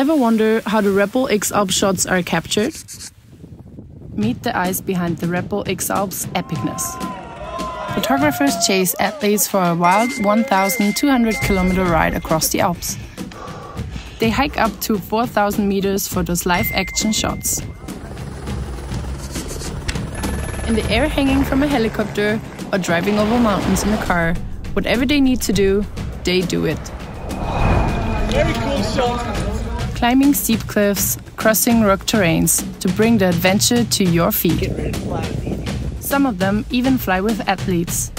Ever wonder how the Red Bull X-Alps shots are captured? Meet the eyes behind the Red Bull X-Alps epicness. Photographers chase athletes for a wild 1,200 kilometer ride across the Alps. They hike up to 4,000 meters for those live action shots. In the air hanging from a helicopter or driving over mountains in a car, whatever they need to do, they do it. Very cool shot. Climbing steep cliffs, crossing rock terrains to bring the adventure to your feet. Some of them even fly with athletes.